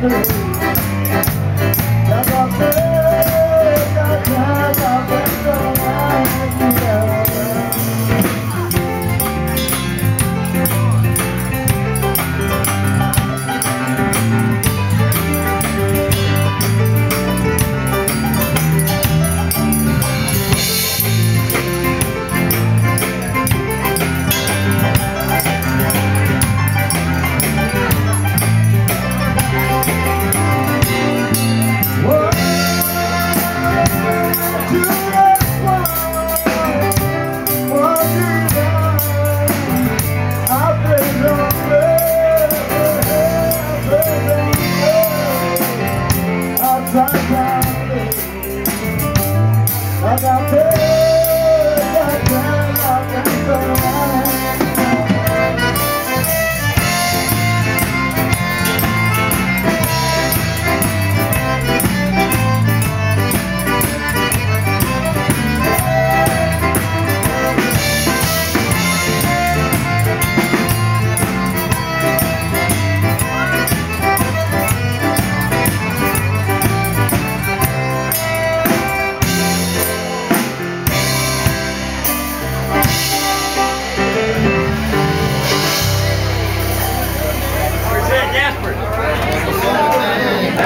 the I'll